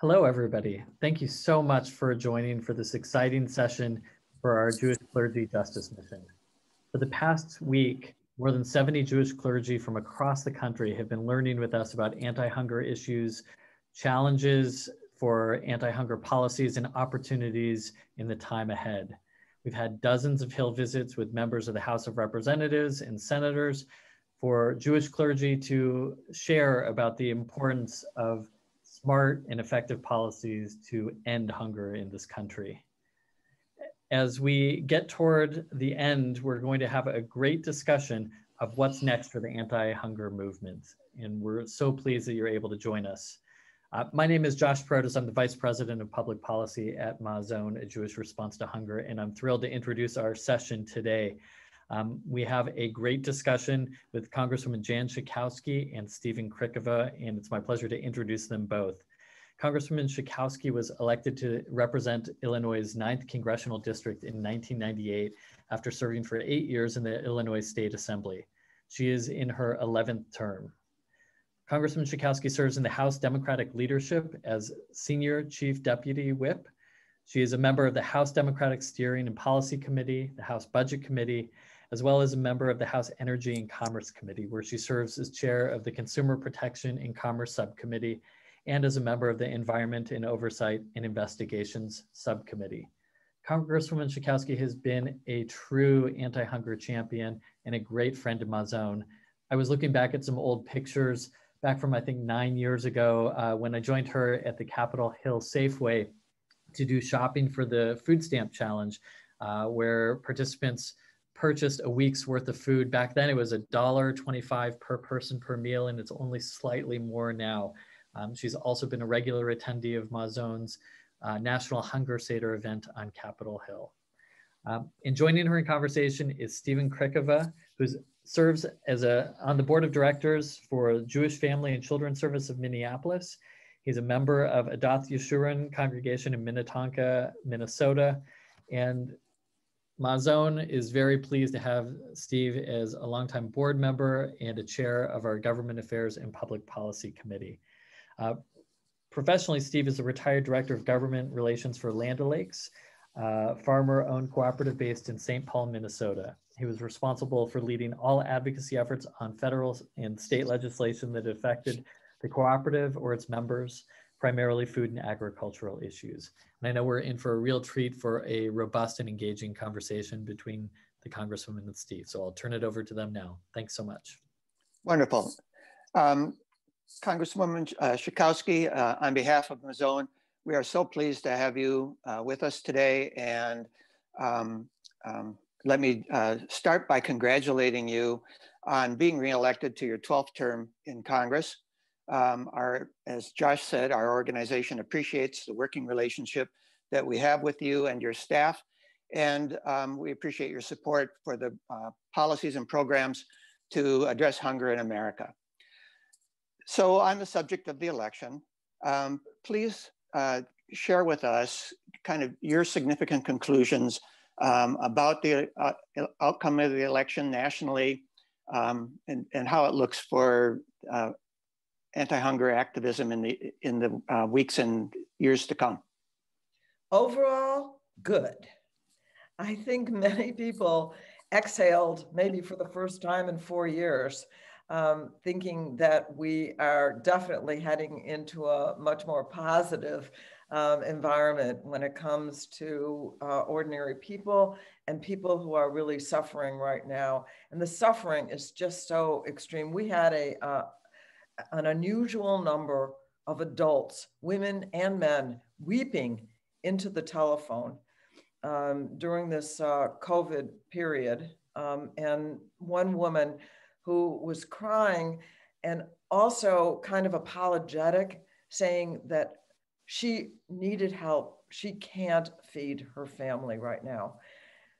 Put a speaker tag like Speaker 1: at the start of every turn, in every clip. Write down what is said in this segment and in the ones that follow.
Speaker 1: Hello, everybody. Thank you so much for joining for this exciting session for our Jewish Clergy Justice Mission. For the past week, more than 70 Jewish clergy from across the country have been learning with us about anti-hunger issues, challenges for anti-hunger policies, and opportunities in the time ahead. We've had dozens of Hill visits with members of the House of Representatives and senators for Jewish clergy to share about the importance of smart and effective policies to end hunger in this country. As we get toward the end, we're going to have a great discussion of what's next for the anti-hunger movement. And we're so pleased that you're able to join us. Uh, my name is Josh Protas. I'm the Vice President of Public Policy at Mazon, a Jewish Response to Hunger, and I'm thrilled to introduce our session today. Um, we have a great discussion with Congresswoman Jan Schakowsky and Steven Krikava, and it's my pleasure to introduce them both. Congresswoman Schakowsky was elected to represent Illinois' 9th Congressional District in 1998 after serving for eight years in the Illinois State Assembly. She is in her 11th term. Congressman Schakowsky serves in the House Democratic leadership as Senior Chief Deputy Whip. She is a member of the House Democratic Steering and Policy Committee, the House Budget Committee, as well as a member of the House Energy and Commerce Committee, where she serves as chair of the Consumer Protection and Commerce Subcommittee and as a member of the Environment and Oversight and Investigations Subcommittee. Congresswoman Schakowsky has been a true anti-hunger champion and a great friend of Mazon. I was looking back at some old pictures back from I think nine years ago uh, when I joined her at the Capitol Hill Safeway to do shopping for the food stamp challenge, uh, where participants purchased a week's worth of food. Back then it was a dollar twenty-five per person per meal, and it's only slightly more now. Um, she's also been a regular attendee of Mazon's uh, National Hunger Seder event on Capitol Hill. Um, and joining her in conversation is Steven Krikava, who serves as a, on the board of directors for Jewish Family and Children's Service of Minneapolis. He's a member of Adath Yeshurun congregation in Minnetonka, Minnesota, and Mazon is very pleased to have Steve as a longtime board member and a chair of our Government Affairs and Public Policy Committee. Uh, professionally, Steve is a retired director of government relations for Land O'Lakes, uh, farmer-owned cooperative based in St. Paul, Minnesota. He was responsible for leading all advocacy efforts on federal and state legislation that affected the cooperative or its members, primarily food and agricultural issues. And I know we're in for a real treat for a robust and engaging conversation between the Congresswoman and Steve. So I'll turn it over to them now. Thanks so much.
Speaker 2: Wonderful. Um, Congresswoman uh, Schakowsky, uh, on behalf of Mazon, we are so pleased to have you uh, with us today. And um, um, let me uh, start by congratulating you on being reelected to your 12th term in Congress. Um, our, as Josh said, our organization appreciates the working relationship that we have with you and your staff. And um, we appreciate your support for the uh, policies and programs to address hunger in America. So on the subject of the election, um, please uh, share with us kind of your significant conclusions um, about the uh, outcome of the election nationally um, and, and how it looks for uh, anti-hunger activism in the in the uh, weeks and years to come?
Speaker 3: Overall, good. I think many people exhaled maybe for the first time in four years, um, thinking that we are definitely heading into a much more positive um, environment when it comes to uh, ordinary people and people who are really suffering right now. And the suffering is just so extreme. We had a, uh, an unusual number of adults, women and men, weeping into the telephone um, during this uh, COVID period. Um, and one woman who was crying and also kind of apologetic, saying that she needed help. She can't feed her family right now.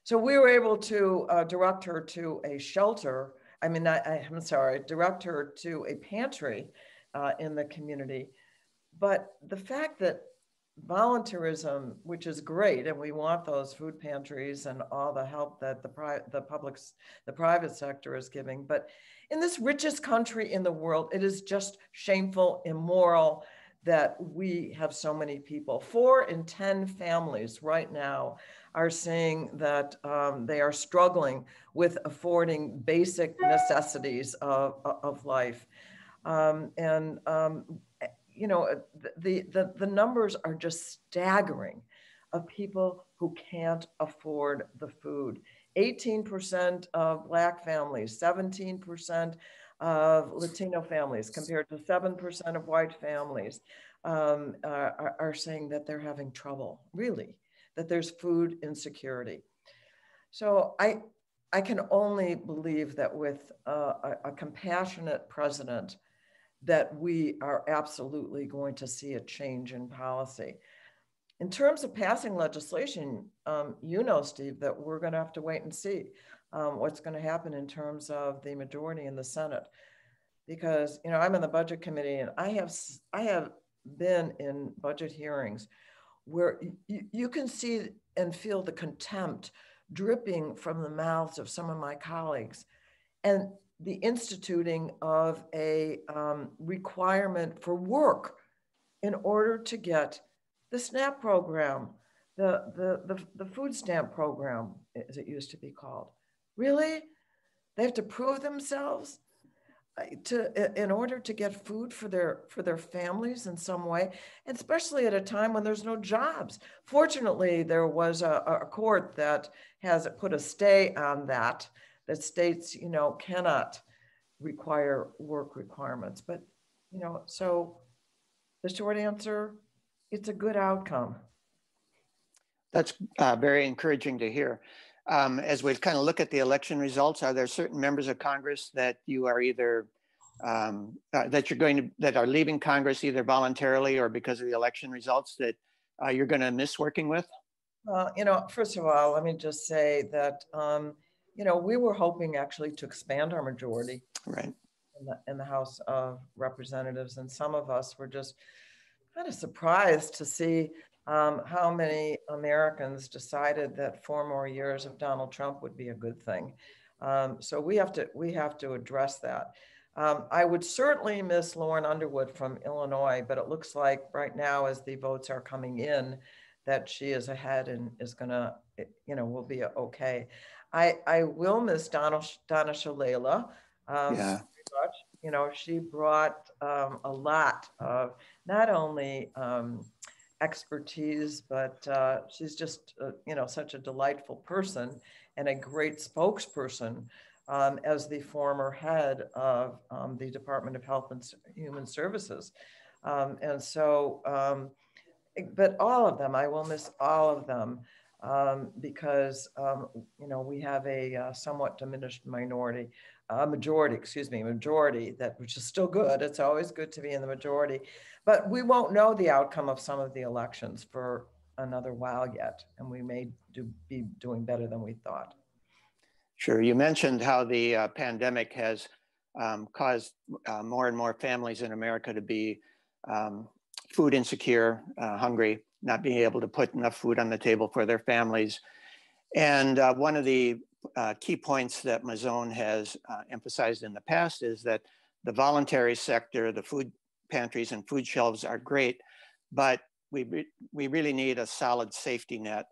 Speaker 3: So we were able to uh, direct her to a shelter I mean, I, am sorry, direct her to a pantry uh, in the community. But the fact that volunteerism, which is great, and we want those food pantries and all the help that the, pri- the public, the private sector is giving, but in this richest country in the world, it is just shameful, immoral that we have so many people. Four in 10 families right now are saying that um, they are struggling with affording basic necessities of, of life. Um, and, um, you know, the, the, the numbers are just staggering of people who can't afford the food. 18% of Black families, 17% of Latino families, compared to 7% of white families, um, are, are saying that they're having trouble, really, that there's food insecurity. So I, I can only believe that with a, a compassionate president, that we are absolutely going to see a change in policy. In terms of passing legislation, um, you know, Steve, that we're going to have to wait and see um, what's going to happen in terms of the majority in the Senate, because you know I'm in the Budget Committee and I have I have been in budget hearings where you, you can see and feel the contempt dripping from the mouths of some of my colleagues, and the instituting of a um, requirement for work in order to get the SNAP program, the, the, the, the food stamp program, as it used to be called. Really? They have to prove themselves uh, to in order to get food for their for their families in some way, and especially at a time when there's no jobs. Fortunately, there was a, a court that has put a stay on that that states you know cannot require work requirements. But you know, so the short answer it's a good outcome.
Speaker 2: That's uh, very encouraging to hear. Um, as we kind of look at the election results, are there certain members of Congress that you are either um, uh, that you're going to that are leaving Congress either voluntarily or because of the election results that uh, you're going to miss working with?
Speaker 3: Well, you know, first of all, let me just say that um, you know we were hoping actually to expand our majority,
Speaker 2: right,
Speaker 3: in the, in the House of Representatives, and some of us were just kind of surprised to see um, how many Americans decided that four more years of Donald Trump would be a good thing. Um, so we have to we have to address that. Um, I would certainly miss Lauren Underwood from Illinois, but it looks like right now, as the votes are coming in, that she is ahead and is gonna, you know, will be okay. I I will miss Donna Donna Shalala. Um, yeah. You know, she brought um, a lot of not only um, expertise, but uh, she's just, uh, you know, such a delightful person and a great spokesperson um, as the former head of um, the Department of Health and Human Services. Um, and so, um, but all of them, I will miss all of them um, because, you know, we have a uh, somewhat diminished minority a majority, excuse me, majority that which is still good. It's always good to be in the majority, but we won't know the outcome of some of the elections for another while yet, and we may do, be doing better than we thought.
Speaker 2: Sure. You mentioned how the uh, pandemic has um, caused uh, more and more families in America to be um, food insecure, uh, hungry, not being able to put enough food on the table for their families. And uh, one of the uh, key points that Mazon has uh, emphasized in the past is that the voluntary sector, the food pantries and food shelves are great, but we, re we really need a solid safety net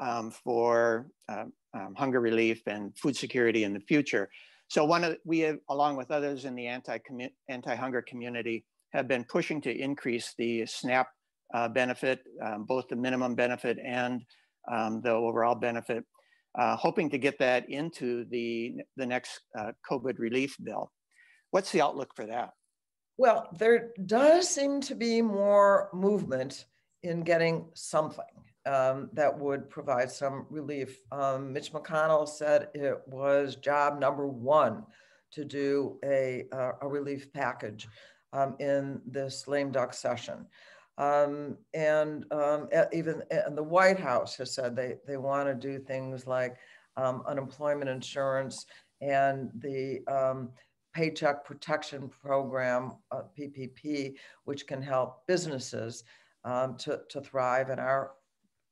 Speaker 2: um, for um, um, hunger relief and food security in the future. So one of we have, along with others in the anti anti-hunger community, have been pushing to increase the SNAP uh, benefit, um, both the minimum benefit and um, the overall benefit uh, hoping to get that into the, the next uh, COVID relief bill. What's the outlook for that?
Speaker 3: Well, there does seem to be more movement in getting something um, that would provide some relief. Um, Mitch McConnell said it was job number one to do a, uh, a relief package um, in this lame duck session. Um, and um, even and the White House has said they, they want to do things like um, unemployment insurance and the um, Paycheck Protection Program, uh, PPP, which can help businesses um, to, to thrive. And our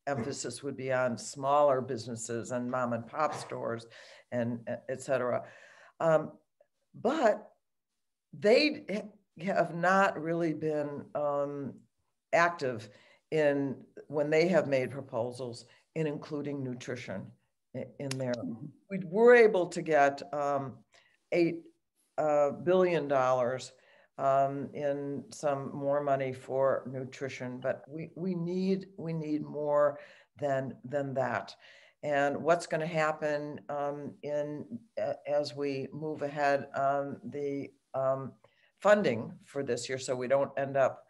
Speaker 3: emphasis would be on smaller businesses and mom and pop stores and et cetera. Um, but they have not really been um, active in when they have made proposals in including nutrition in, there. Mm-hmm. We were able to get um, eight uh, billion dollars um, in some more money for nutrition, but we, we need we need more than than that. And what's going to happen um, in uh, as we move ahead on the um, funding for this year, so we don't end up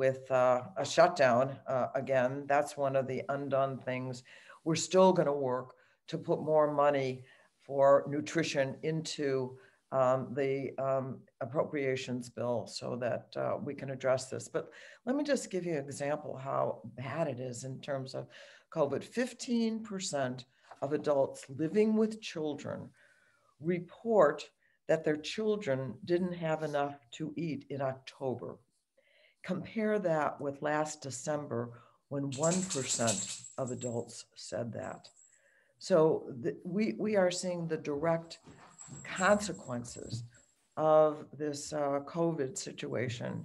Speaker 3: with uh, a shutdown uh, again. That's one of the undone things. We're still going to work to put more money for nutrition into um, the um, appropriations bill so that uh, we can address this. But let me just give you an example how bad it is in terms of COVID. 15% of adults living with children report that their children didn't have enough to eat in October. Compare that with last December when 1% of adults said that. So the, we, we are seeing the direct consequences of this uh, COVID situation,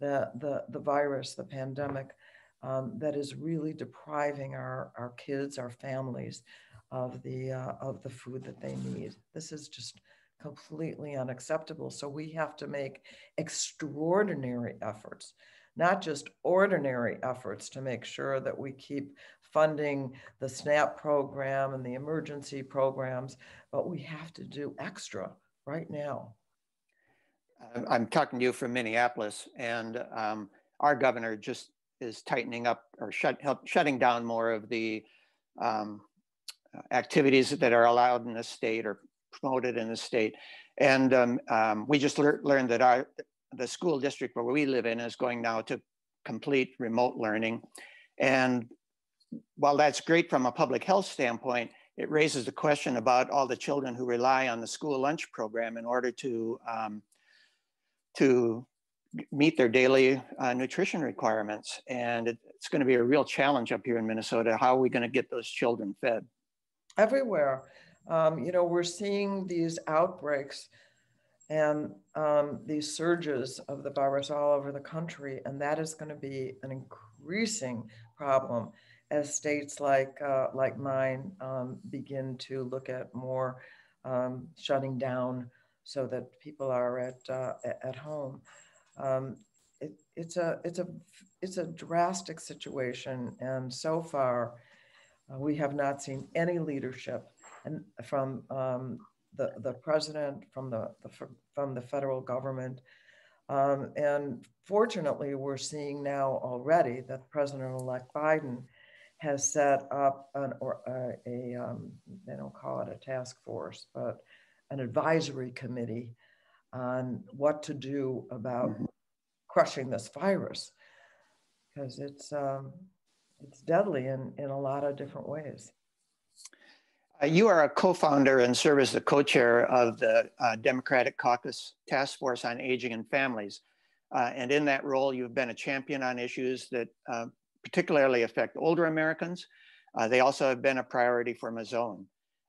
Speaker 3: the, the, the virus, the pandemic, um, that is really depriving our, our kids, our families of the, uh, of the food that they need. This is just completely unacceptable. So we have to make extraordinary efforts, not just ordinary efforts to make sure that we keep funding the SNAP program and the emergency programs, but we have to do extra right now.
Speaker 2: I'm talking to you from Minneapolis, and um, our governor just is tightening up or shut, help, shutting down more of the um, activities that are allowed in the state or promoted in the state. And um, um, we just lear learned that our the school district where we live in is going now to complete remote learning. And while that's great from a public health standpoint, it raises the question about all the children who rely on the school lunch program in order to um, to meet their daily uh, nutrition requirements. And it, it's going to be a real challenge up here in Minnesota. How are we going to get those children fed?
Speaker 3: Everywhere. Um, you know, we're seeing these outbreaks and um, these surges of the virus all over the country, and that is going to be an increasing problem as states like uh, like mine um, begin to look at more um, shutting down so that people are at uh, at home. Um, it, it's a it's a it's a drastic situation, and so far uh, we have not seen any leadership and from um, the the president, from the, the from the federal government. Um, and fortunately, we're seeing now already that President-elect Biden has set up an or uh, a um, they don't call it a task force, but an advisory committee on what to do about mm-hmm. crushing this virus because it's um, it's deadly in in a lot of different ways.
Speaker 2: Uh, you are a co-founder and serve as the co-chair of the uh, Democratic Caucus Task Force on Aging and Families. Uh, and in that role, you've been a champion on issues that uh, particularly affect older Americans. Uh, they also have been a priority for Mazon.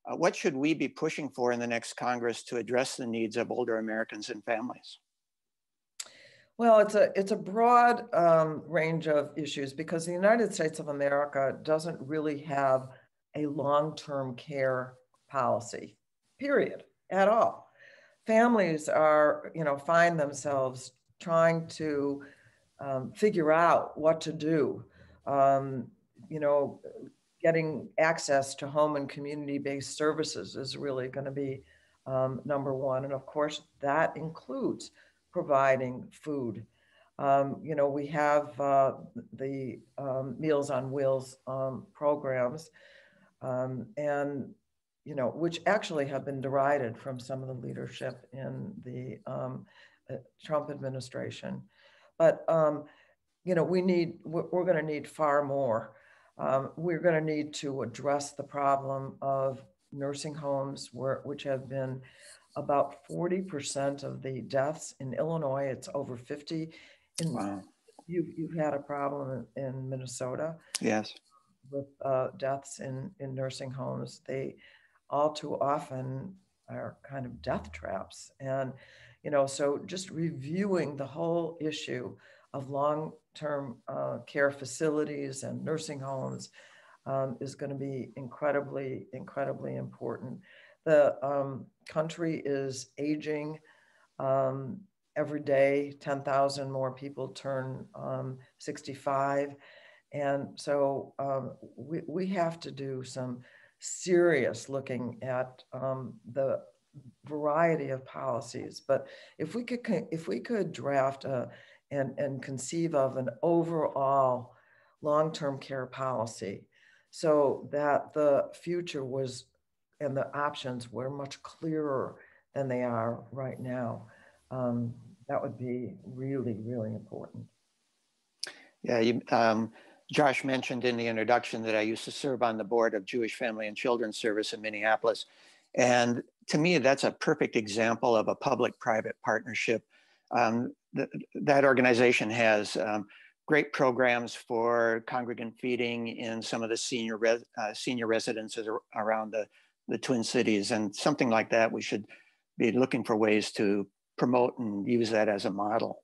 Speaker 2: Uh, what should we be pushing for in the next Congress to address the needs of older Americans and families?
Speaker 3: Well, it's a it's a broad um, range of issues because the United States of America doesn't really have a long-term care policy, period, at all. Families are, you know, find themselves trying to um, figure out what to do um, you know, getting access to home and community-based services is really going to be um, number one. And of course, that includes providing food. Um, you know, we have uh, the um, Meals on Wheels um, programs, um, and you know, which actually have been derided from some of the leadership in the um, uh, Trump administration. But you know, we need, we're, we're going to need far more. Um, we're going to need to address the problem of nursing homes, where, which have been about 40% of the deaths in Illinois. It's over 50. In, wow. You've, you've had a problem in, in Minnesota.
Speaker 2: Yes.
Speaker 3: With uh, deaths in, in nursing homes. They all too often are kind of death traps. And, you know, so just reviewing the whole issue of long-term uh, care facilities and nursing homes um, is going to be incredibly, incredibly important. The um, country is aging um, every day. 10,000 more people turn um, 65. And so um, we, we have to do some serious looking at um, the variety of policies. But if we could, if we could draft a, and, and conceive of an overall long-term care policy so that the future was and the options were much clearer than they are right now. Um, that would be really, really important.
Speaker 2: Yeah, you, um, Josh mentioned in the introduction that I used to serve on the board of Jewish Family and Children's Service in Minneapolis. And to me, that's a perfect example of a public-private partnership. Um, th that organization has um, great programs for congregant feeding in some of the senior res uh, senior residences around the, the Twin Cities. And something like that, we should be looking for ways to promote and use that as a model.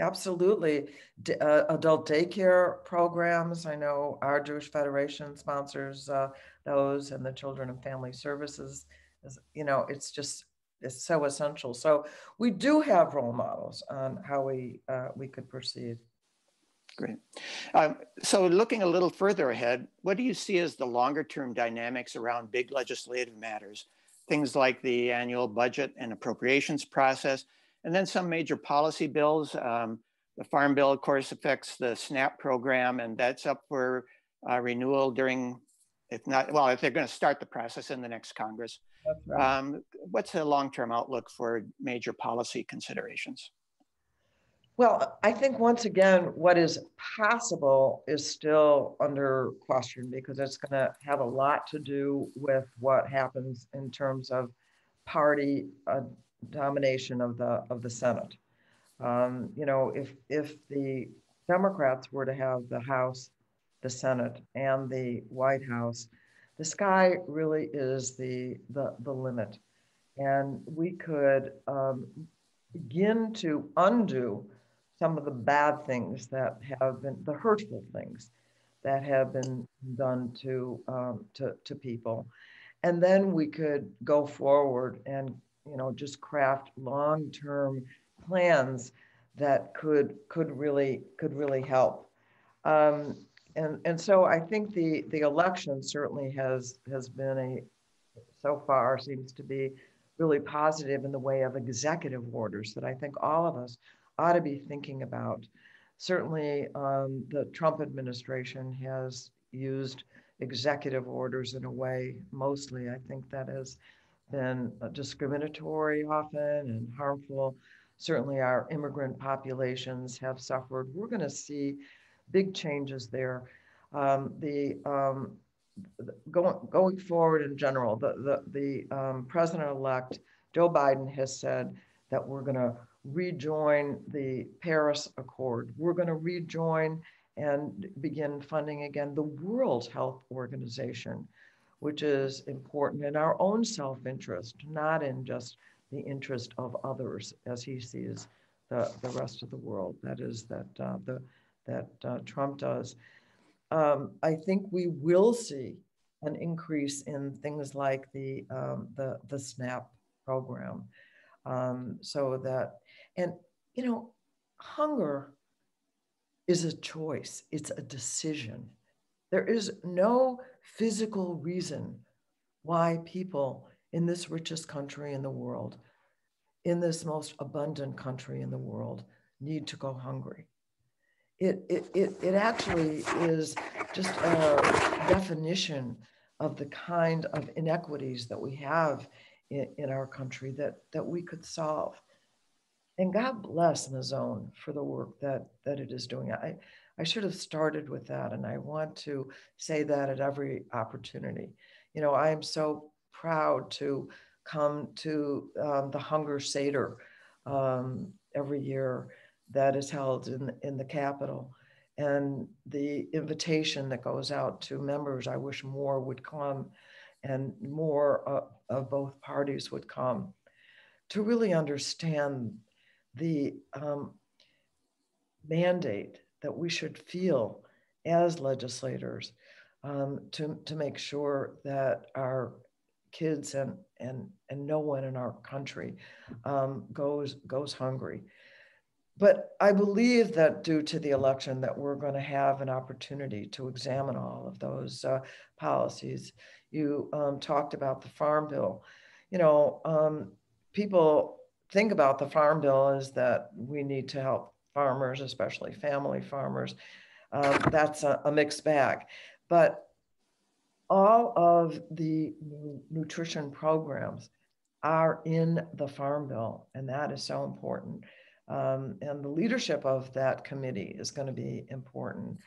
Speaker 3: Absolutely. D uh, adult daycare programs. I know our Jewish Federation sponsors uh, those and the Children and Family Services. Is, you know, it's just it's so essential. So we do have role models on how we uh, we could proceed.
Speaker 2: Great. Um, so looking a little further ahead, what do you see as the longer term dynamics around big legislative matters? Things like the annual budget and appropriations process, and then some major policy bills. Um, the Farm Bill, of course, affects the SNAP program, and that's up for uh, renewal during, if not, well, if they're going to start the process in the next Congress. Right. Um, what's the long-term outlook for major policy considerations?
Speaker 3: Well, I think once again, what is possible is still under question because it's going to have a lot to do with what happens in terms of party uh, domination of the of the Senate. Um, you know, if if the Democrats were to have the House, the Senate, and the White House, the sky really is the the, the limit, and we could um, begin to undo some of the bad things that have been the hurtful things that have been done to um, to, to people, and then we could go forward and you know, just craft long-term plans that could could really could really help. Um, and and so I think the the election certainly has has been a so far seems to be really positive in the way of executive orders that I think all of us ought to be thinking about. Certainly, um, the Trump administration has used executive orders in a way, mostly I think that has been uh, discriminatory often and harmful. Certainly, our immigrant populations have suffered. We're going to see big changes there. Um, the um, going going forward in general, the the, the um, president-elect Joe Biden has said that we're going to rejoin the Paris Accord. We're going to rejoin and begin funding again the World Health Organization which is important in our own self-interest, not in just the interest of others as he sees the, the rest of the world. That is that uh, the that uh, Trump does. Um, I think we will see an increase in things like the um, the the SNAP program, um, so that and you know, hunger is a choice. It's a decision. There is no physical reason why people in this richest country in the world, in this most abundant country in the world, need to go hungry. It, it, it, it actually is just a definition of the kind of inequities that we have in, in our country that, that we could solve. And God bless Mazon for the work that, that it is doing. I, I should have started with that. And I want to say that at every opportunity. You know, I am so proud to come to um, the Hunger Seder um, every year that is held in, in the Capitol. And the invitation that goes out to members, I wish more would come, and more uh, of both parties would come to really understand the um, mandate that we should feel as legislators um, to, to make sure that our kids and, and, and no one in our country um, goes, goes hungry. But I believe that due to the election that we're going to have an opportunity to examine all of those uh, policies. You um, talked about the farm bill. You know, um, people think about the farm bill is that we need to help farmers, especially family farmers. Um, that's a, a mixed bag. But all of the nutrition programs are in the Farm Bill, and that is so important. Um, and the leadership of that committee is going to be important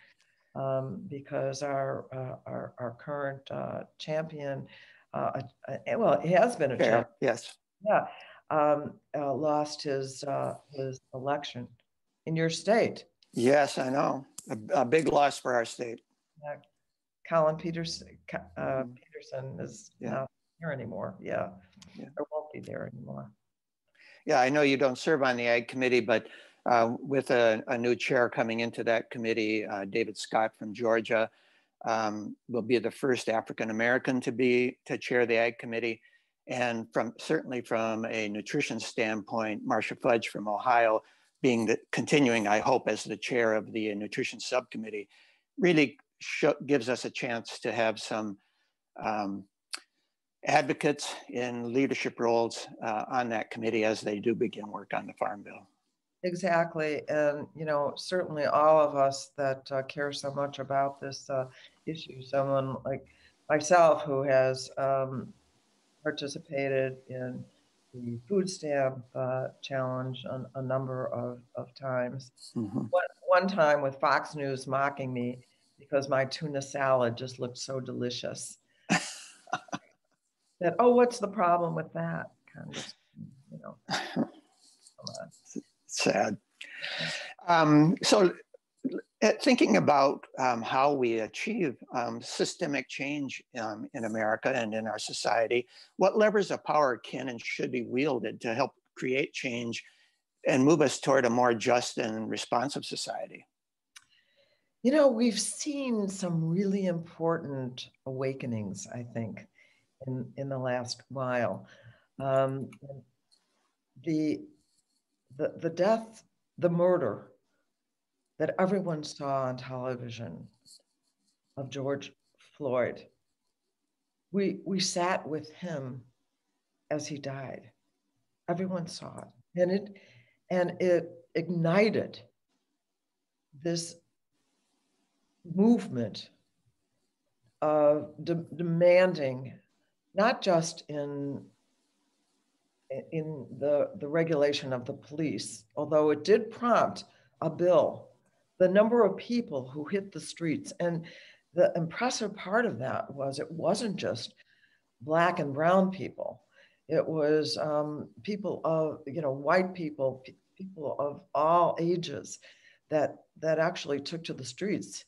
Speaker 3: um, because our, uh, our, our current uh, champion, uh, well, he has been a
Speaker 2: Fair,
Speaker 3: champion.
Speaker 2: Yes.
Speaker 3: Yeah, um, uh, lost his uh, his election in your state.
Speaker 2: Yes, I know. A, a big loss for our state.
Speaker 3: Collin Peterson, uh. Peterson is
Speaker 2: Yeah.
Speaker 3: not here anymore. Yeah.
Speaker 2: Yeah.
Speaker 3: or won't be there anymore.
Speaker 2: Yeah, I know you don't serve on the Ag Committee, but uh, with a, a new chair coming into that committee, uh, David Scott from Georgia um, will be the first African American to be to chair the Ag Committee, and from certainly from a nutrition standpoint, Marcia Fudge from Ohio being the continuing, I hope, as the chair of the nutrition subcommittee, really gives us a chance to have some um, advocates in leadership roles uh, on that committee as they do begin work on the Farm Bill.
Speaker 3: Exactly. And, you know, certainly all of us that uh, care so much about this uh, issue, someone like myself who has um, participated in the food stamp uh, challenge a, a, number of, of times. Mm-hmm. One, one time with Fox News mocking me because my tuna salad just looked so delicious. that, oh, what's the problem with that? Kind of, you know.
Speaker 2: Sad. Um, so thinking about um, how we achieve um, systemic change um, in America and in our society, what levers of power can and should be wielded to help create change and move us toward a more just and responsive society?
Speaker 3: You know, we've seen some really important awakenings, I think, in, in the last while. Um, the, the, the death, the murder that everyone saw on television of George Floyd, we, we sat with him as he died. Everyone saw it. And it, and it ignited this movement of de- demanding not just in in the, the regulation of the police, although it did prompt a bill, the number of people who hit the streets. And the impressive part of that was it wasn't just black and brown people. It was um, people of, you know, white people, people of all ages that, that actually took to the streets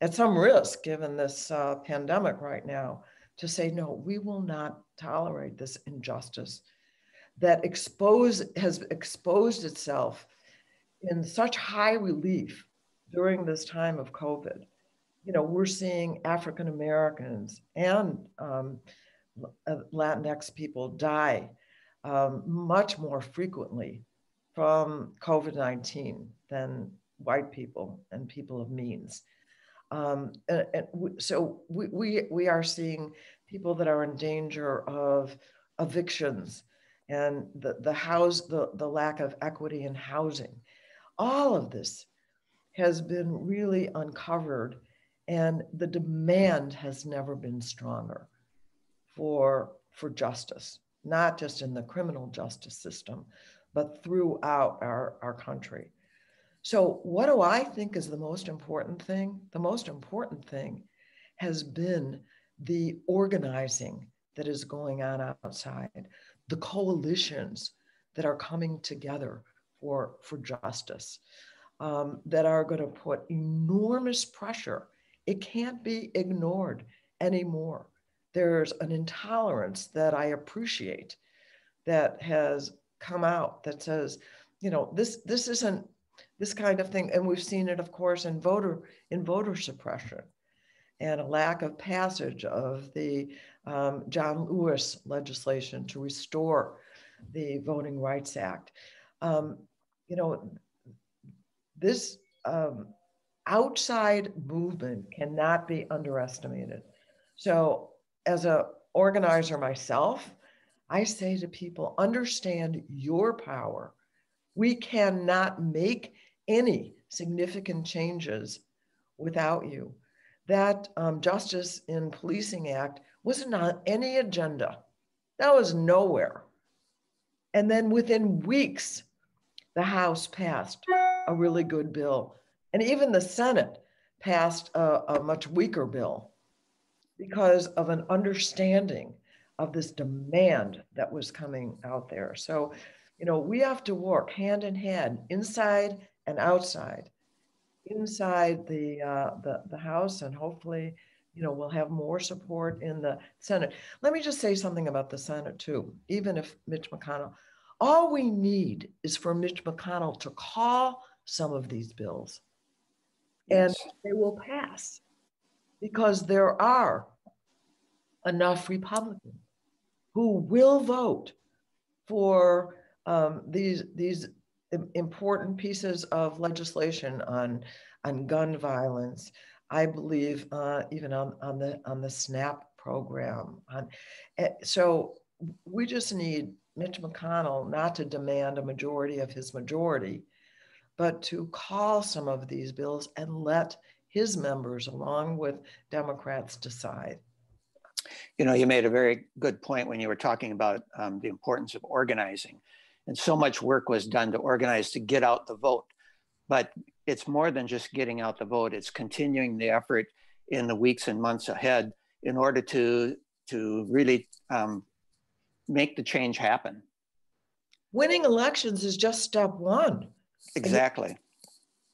Speaker 3: at some risk given this uh, pandemic right now to say, no, we will not tolerate this injustice that expose, has exposed itself in such high relief during this time of COVID. You know, we're seeing African Americans and um, uh, Latinx people die um, much more frequently from COVID 19 than white people and people of means. Um, and, and so we, we, we are seeing people that are in danger of evictions and the, the house, the, the lack of equity in housing. All of this has been really uncovered and the demand has never been stronger for, for justice, not just in the criminal justice system, but throughout our, our country. So, what do I think is the most important thing? The most important thing has been the organizing that is going on outside, the coalitions that are coming together for, for justice, um, that are going to put enormous pressure. It can't be ignored anymore there's an intolerance that I appreciate that has come out that says, you know, this this isn't this kind of thing, and we've seen it, of course, in voter in voter suppression, and a lack of passage of the um, John Lewis legislation to restore the Voting Rights Act. Um, you know, this um, outside movement cannot be underestimated. So, as an organizer myself, I say to people, understand your power. We cannot make any significant changes without you. That um, Justice in Policing Act wasn't on any agenda. That was nowhere. And then within weeks, the House passed a really good bill. And even the Senate passed a, a much weaker bill because of an understanding of this demand that was coming out there. So, you know, we have to work hand in hand, inside and outside, inside the uh, the, the House, and hopefully, you know, we'll have more support in the Senate. Let me just say something about the Senate too. Even if Mitch McConnell, all we need is for Mitch McConnell to call some of these bills, and yes. they will pass because there are enough Republicans who will vote for um, these these important pieces of legislation on on gun violence. I believe uh, even on, on the on the SNAP program. On, eh, so we just need Mitch McConnell not to demand a majority of his majority, but to call some of these bills and let his members, along with Democrats, decide.
Speaker 2: You know, you made a very good point when you were talking about um, the importance of organizing. And so much work was done to organize to get out the vote. But it's more than just getting out the vote, it's continuing the effort in the weeks and months ahead in order to, to really um, make the change happen.
Speaker 3: Winning elections is just step one.
Speaker 2: Exactly.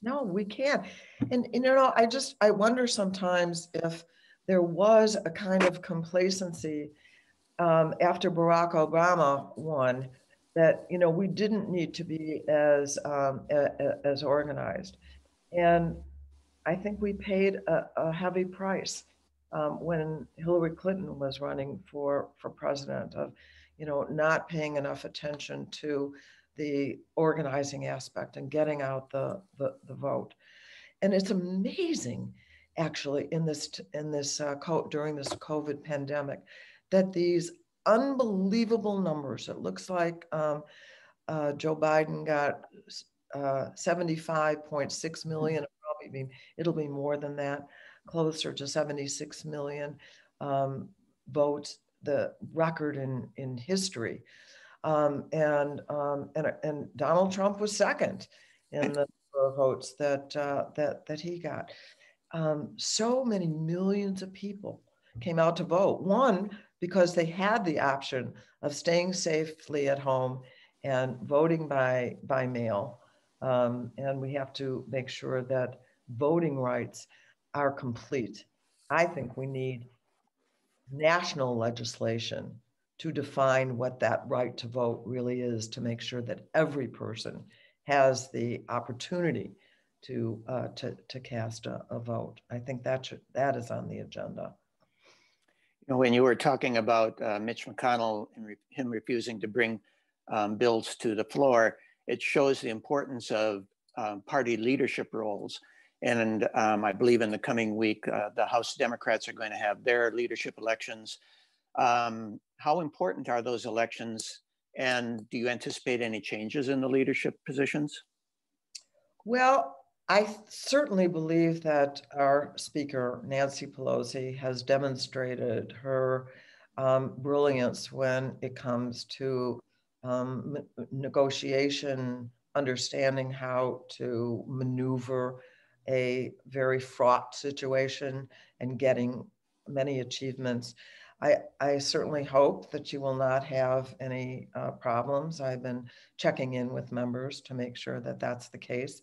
Speaker 3: No, we can't. And, and, you know, I just I wonder sometimes if there was a kind of complacency um, after Barack Obama won that you know we didn't need to be as um, a, a, as organized, and I think we paid a, a heavy price um, when Hillary Clinton was running for for president of you know not paying enough attention to the organizing aspect and getting out the, the, the vote. And it's amazing, actually, in this in this uh, during this COVID pandemic, that these unbelievable numbers. It looks like um, uh, Joe Biden got uh, 75.6 million. Probably be, it'll be more than that, closer to 76 million um, votes, the record in in history. Um, and, um, and, and Donald Trump was second in the votes that, uh, that, that he got. Um, so many millions of people came out to vote. One, because they had the option of staying safely at home and voting by, by mail. Um, and we have to make sure that voting rights are complete. I think we need national legislation to define what that right to vote really is to make sure that every person has the opportunity to uh, to, to cast a, a, vote. I think that should, that is on the agenda.
Speaker 2: You know, when you were talking about uh, Mitch McConnell and re him refusing to bring um, bills to the floor, it shows the importance of um, party leadership roles. And um, I believe in the coming week, uh, the House Democrats are going to have their leadership elections. Um, how important are those elections? And do you anticipate any changes in the leadership positions?
Speaker 3: Well, I certainly believe that our Speaker, Nancy Pelosi, has demonstrated her um, brilliance when it comes to um, negotiation, understanding how to maneuver a very fraught situation and getting many achievements. I, I certainly hope that you will not have any uh, problems. I've been checking in with members to make sure that that's the case.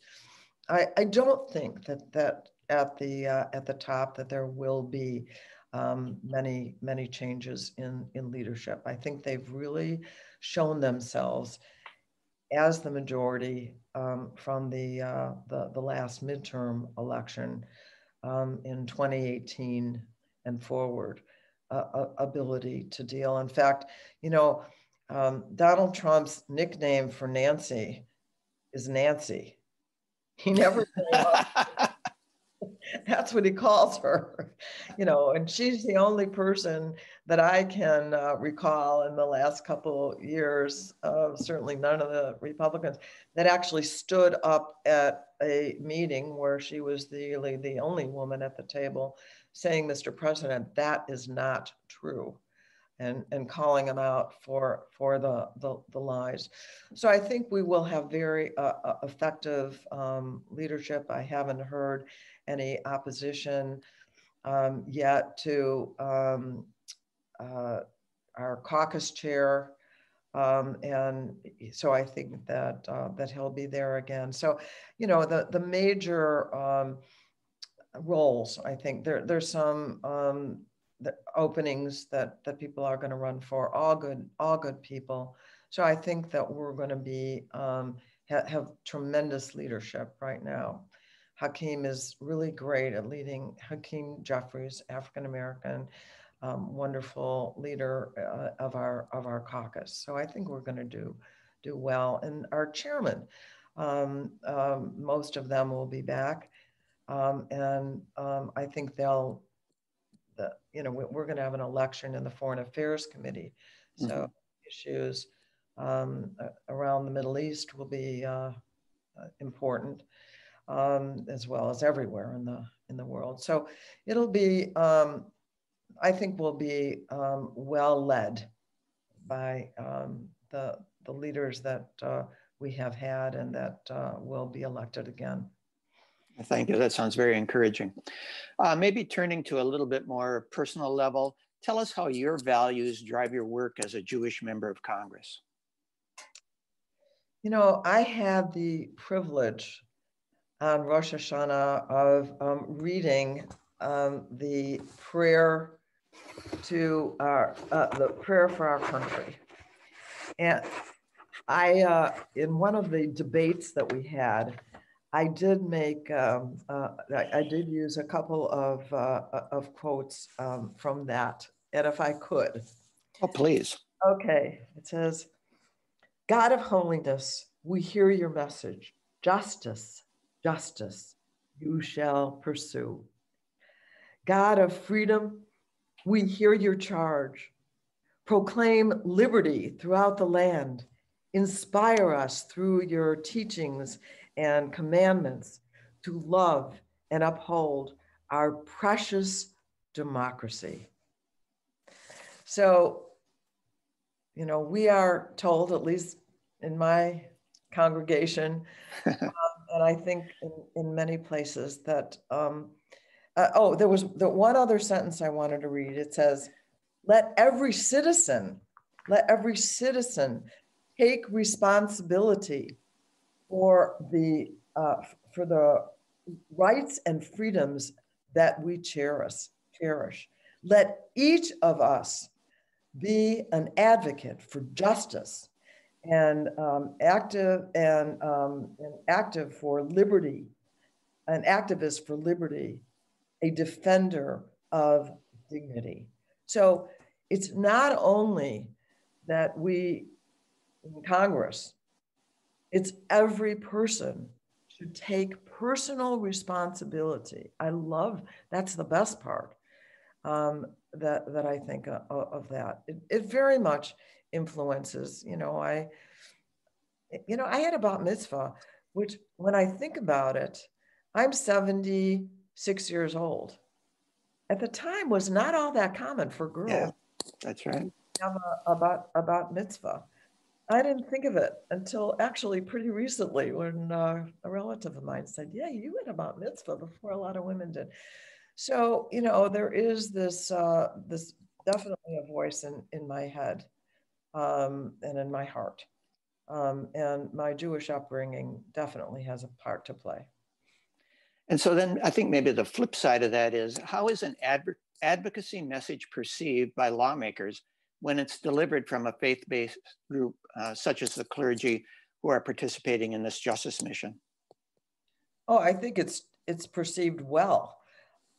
Speaker 3: I, I don't think that that at the uh, at the top that there will be um, many, many changes in, in leadership. I think they've really shown themselves as the majority um, from the, uh, the, the last midterm election um, in 2018 and forward uh, ability to deal. In fact, you know, um, Donald Trump's nickname for Nancy is Nancy. He never that's what he calls her, you know, and she's the only person that I can uh, recall in the last couple years, uh, certainly none of the Republicans, that actually stood up at a meeting where she was the, the only woman at the table saying, Mr. President, that is not true. And, and calling them out for, for the, the, the lies. So I think we will have very uh, uh effective um, leadership. I haven't heard any opposition um, yet to um, uh, our caucus chair. Um, and so I think that uh, that he'll be there again. So, you know, the the major um, roles, I think there there's some um, the openings that that people are going to run for. All good, all good people. So I think that we're going to be um, ha have tremendous leadership right now. Hakeem is really great at leading. Hakeem Jeffries, African American, um, wonderful leader uh, of our of our caucus. So I think we're going to do do well. And our chairman, um, um, most of them will be back, um, and um, I think they'll. The, you know, we're going to have an election in the Foreign Affairs Committee, so mm -hmm. issues um, around the Middle East will be uh, uh important um, as well as everywhere in the in the world. So it'll be, um, I think, will be um, well led by um, the the leaders that uh, we have had and that uh, will be elected again.
Speaker 2: Thank you. That sounds very encouraging. Uh, maybe turning to a little bit more personal level, tell us how your values drive your work as a Jewish member of Congress.
Speaker 3: You know, I had the privilege on Rosh Hashanah of um, reading um, the prayer to our, uh, the prayer for our country. And I, uh, in one of the debates that we had, I did make, um, uh, I, I, did use a couple of, uh, of quotes um, from that. And if I could.
Speaker 2: Oh, please.
Speaker 3: Okay. It says, God of holiness, we hear your message. Justice, justice you shall pursue. God of freedom, we hear your charge. Proclaim liberty throughout the land. Inspire us through your teachings and commandments to love and uphold our precious democracy. So, you know, we are told, at least in my congregation, um, and I think in, in many places that, um, uh, oh, there was the one other sentence I wanted to read. It says, let every citizen, let every citizen take responsibility for the, uh, for the rights and freedoms that we cherish, cherish. Let each of us be an advocate for justice and um, active and, um, and active for liberty, an activist for liberty, a defender of dignity. So it's not only that we in Congress, it's every person to take personal responsibility. I love that's the best part um, that that I think of, of that. It, it very much influences. You know, I, you know, I had a bat mitzvah, which when I think about it, I'm 76 years old. At the time was not all that common for girls. Yeah,
Speaker 2: that's right.
Speaker 3: Have a, about about mitzvah. I didn't think of it until actually pretty recently when uh, a relative of mine said, yeah, you had a bat mitzvah before a lot of women did. So, you know, there is this, uh, this definitely a voice in, in my head um, and in my heart. Um, and my Jewish upbringing definitely has a part to play.
Speaker 2: And so then I think maybe the flip side of that is how is an adv advocacy message perceived by lawmakers when it's delivered from a faith-based group uh, such as the clergy who are participating in this justice mission?
Speaker 3: Oh, I think it's it's perceived well,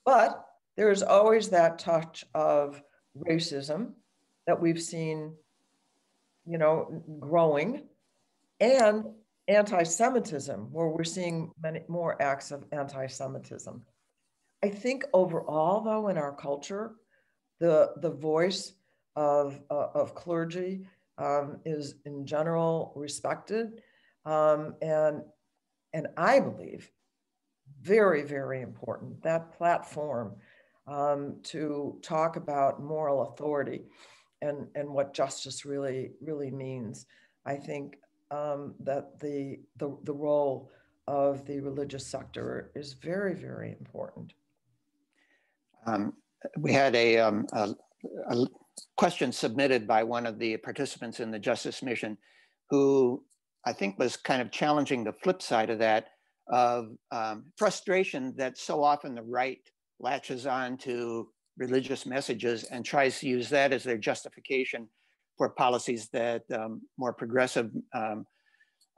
Speaker 3: but there is always that touch of racism that we've seen, you know, growing, and anti-Semitism, where we're seeing many more acts of anti-Semitism. I think overall, though, in our culture, the the voice of uh, of clergy um, is in general respected, um, and and I believe very very important that platform um, to talk about moral authority and and what justice really really means. I think um, that the, the the role of the religious sector is very very important.
Speaker 2: Um, we had a, um, a, a, question submitted by one of the participants in the Justice Mission who I think was kind of challenging the flip side of that of um, frustration that so often the right latches on to religious messages and tries to use that as their justification for policies that um, more progressive um,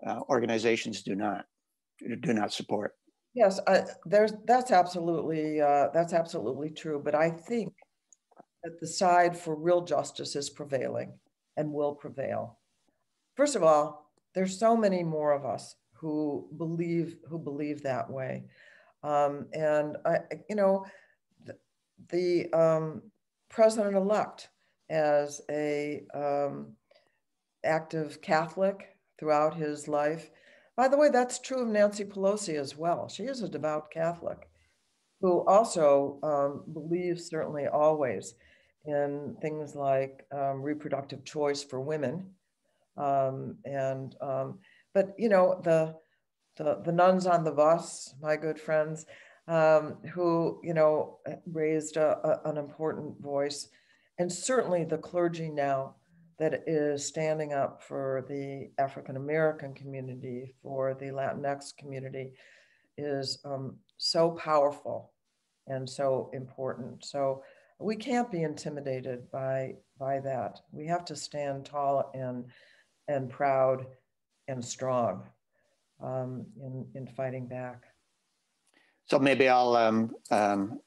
Speaker 2: uh, organizations do not do not support.
Speaker 3: Yes, I, there's that's absolutely uh, that's absolutely true. But I think that the side for real justice is prevailing and will prevail. First of all, there's so many more of us who believe who believe that way, um, and I, you know, the, the um, president-elect as a um, active Catholic throughout his life by the way, that's true of Nancy Pelosi as well. She is a devout Catholic who also um, believes, certainly always, in things like um, reproductive choice for women. Um, and um, but you know the, the, the nuns on the bus, my good friends, um, who you know raised a, a, an important voice, and certainly the clergy now that is standing up for the African American community, for the Latinx community, is um, so powerful and so important. So we can't be intimidated by by that. We have to stand tall and and proud and strong um, in in fighting back.
Speaker 2: So maybe I'll um, um,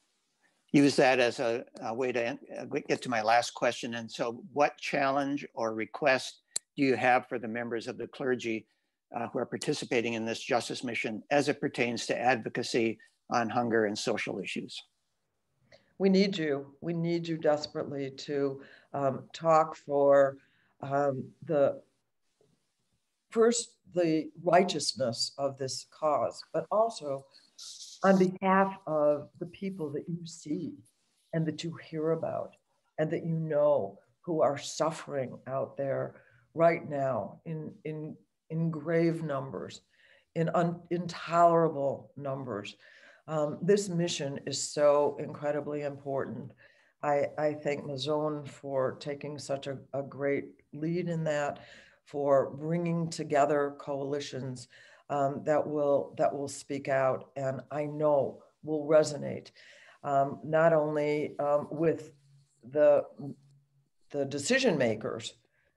Speaker 2: use that as a, a way to uh, get to my last question. And so what challenge or request do you have for the members of the clergy uh, who are participating in this justice mission as it pertains to advocacy on hunger and social issues?
Speaker 3: We need you. We need you desperately to um, talk for um, the first the righteousness of this cause, but also on behalf of the people that you see and that you hear about and that you know who are suffering out there right now in, in, in grave numbers, in un, intolerable numbers. Um, this mission is so incredibly important. I, I thank Mazon for taking such a, a great lead in that, for bringing together coalitions um, that will that will speak out and I know will resonate um, not only um, with the the decision makers,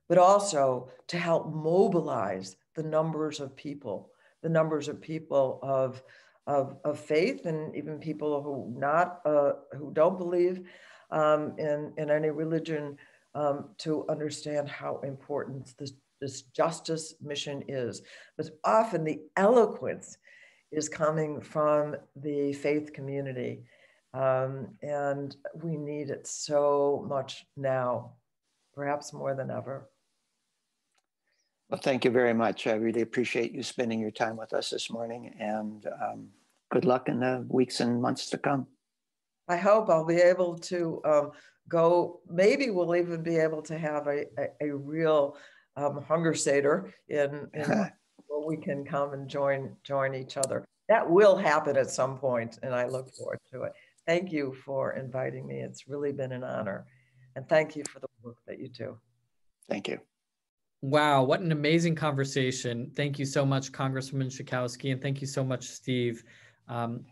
Speaker 3: but also to help mobilize the numbers of people, the numbers of people of of, of faith, and even people who not uh, who don't believe um, in in any religion, um, to understand how important this this justice mission is. But often the eloquence is coming from the faith community. Um, and we need it so much now, perhaps more than ever.
Speaker 2: Well, thank you very much. I really appreciate you spending your time with us this morning and um, good luck in the weeks and months to come.
Speaker 3: I hope I'll be able to um, go, maybe we'll even be able to have a, a, a real um, hunger seder in, in where we can come and join join each other. That will happen at some point, and I look forward to it. Thank you for inviting me. It's really been an honor, and thank you for the work that you do.
Speaker 2: Thank you.
Speaker 1: Wow, what an amazing conversation. Thank you so much, Congresswoman Schakowsky, and thank you so much, Steve. Um,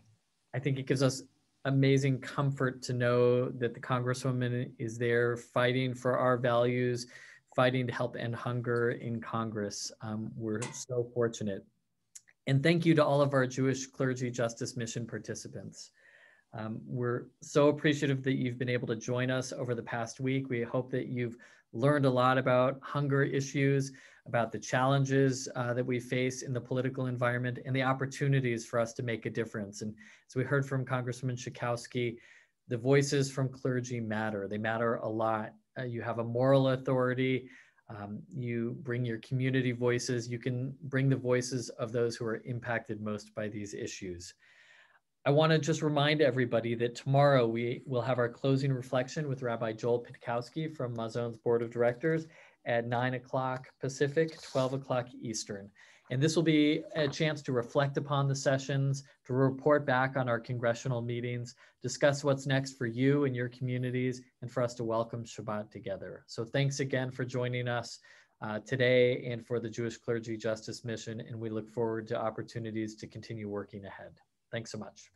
Speaker 1: I think it gives us amazing comfort to know that the Congresswoman is there fighting for our values, fighting to help end hunger in Congress. Um, we're so fortunate. And thank you to all of our Jewish Clergy Justice Mission participants. Um, we're so appreciative that you've been able to join us over the past week. We hope that you've learned a lot about hunger issues, about the challenges uh, that we face in the political environment, and the opportunities for us to make a difference. And as we heard from Congressman Schakowsky, the voices from clergy matter. They matter a lot. Uh, you have a moral authority. Um, you bring your community voices. You can bring the voices of those who are impacted most by these issues. I want to just remind everybody that tomorrow we will have our closing reflection with Rabbi Joel Pitkowsky from Mazon's Board of Directors at 9 o'clock Pacific, 12 o'clock Eastern. And this will be a chance to reflect upon the sessions, to report back on our congressional meetings, discuss what's next for you and your communities, and for us to welcome Shabbat together. So thanks again for joining us uh, today and for the Jewish Clergy Justice Mission. And we look forward to opportunities to continue working ahead. Thanks so much.